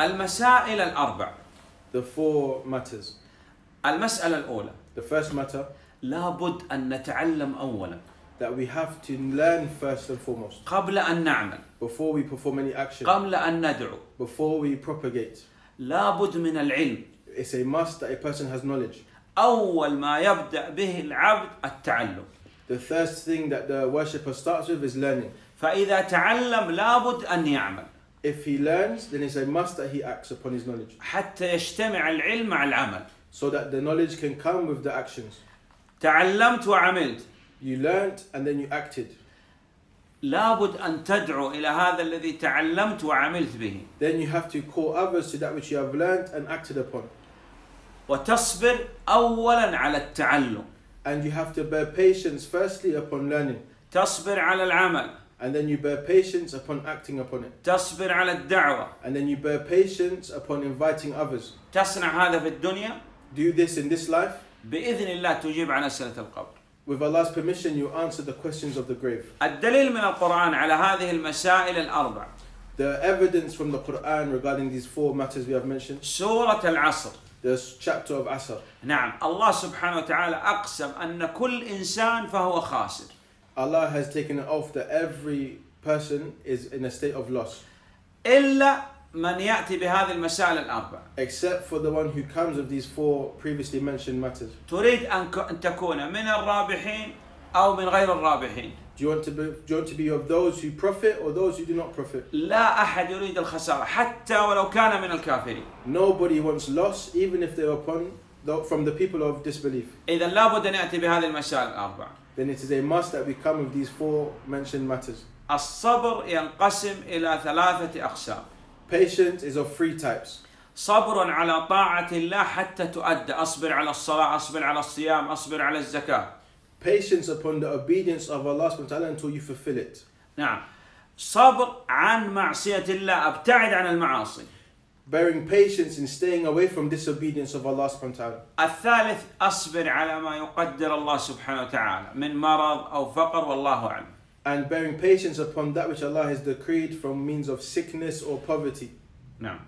المسائل الأربع The four matters. المسألة الأولى The first matter لابد أن نتعلم أولا that we have to learn first and foremost قبل أن نعمل before we perform any action, قبل أن ندعو before we propagate. لابد من العلم It's a must that a person has knowledge. أول ما يبدأ به العبد التعلم The first thing that the worshipper starts with is learning. فإذا تعلم لابد أن يعمل If he learns, then it's a must that he acts upon his knowledge. حتى يجتمع العلم مع العمل So that the knowledge can come with the actions. تعلمت وعملت You learnt and then you acted. لابد أن تدعو إلى هذا الذي تعلمت وعملت به Then you have to call others to that which you have learnt and acted upon. وتصبر أولا على التعلم And you have to bear patience firstly upon learning. تصبر على العمل And then you bear patience upon acting upon it. تصبر على الدعوة And then you bear patience upon inviting others. تصنع هذا في الدنيا Do this in this life. بإذن الله تجيب عن أسئلة القبر With Allah's permission, you answer the questions of the grave. الدليل من القرآن على هذه المسائل الأربع The evidence from the Quran regarding these four matters we have mentioned, سورة العصر the chapter of Asr. نعم الله سبحانه وتعالى أقسم أن كل إنسان فهو خاسر Allah has taken an oath that every person is in a state of loss, إلا من يأتي بهذه المسائل الأربع except for the one who comes with these four previously mentioned matters. تريد أن ك- أن تكون من الرابحين أو من غير الرابحين Do you want to be, do you want to be of those who profit or those who do not profit? لا أحد يريد الخسارة حتى ولو كان من الكافرين Nobody wants loss, even if they're upon the, from the people of disbelief. إذا لابد أن يأتي بهذه المسائل الأربع Then it is a must that we come with these four mentioned matters. الصبر ينقسم إلى ثلاثة أقسام Patience is of three types. صبر على طاعة الله حتى تؤدى أصبر على الصلاة أصبر على الصيام أصبر على الزكاة Patience upon the obedience of Allah subhanahu wa ta'ala until you fulfill it. نعم صبر عن معصية الله أبتعد عن المعاصي Bearing patience in staying away from disobedience of Allah subhanahu wa ta'ala. الثالث أصبر على ما يقدر الله سبحانه وتعالى من مرض أو فقر والله أعلم And bearing patience upon that which Allah has decreed from means of sickness or poverty. نعم